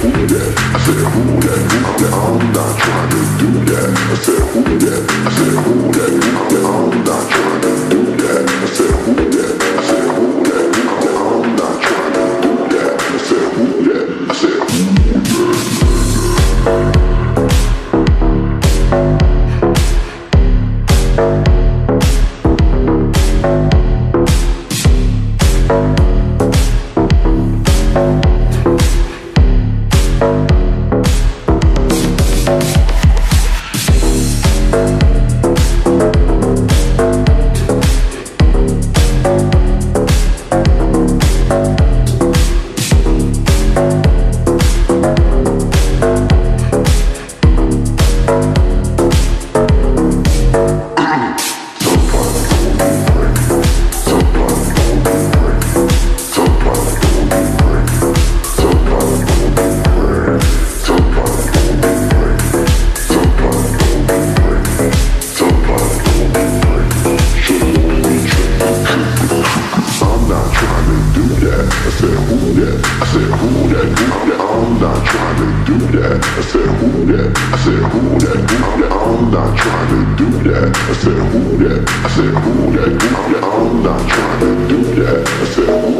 who that? I said, who trying to do that. I said, who that? I said who that? I'm not trying to do that. I said who that? I said who that? I'm not trying to do that.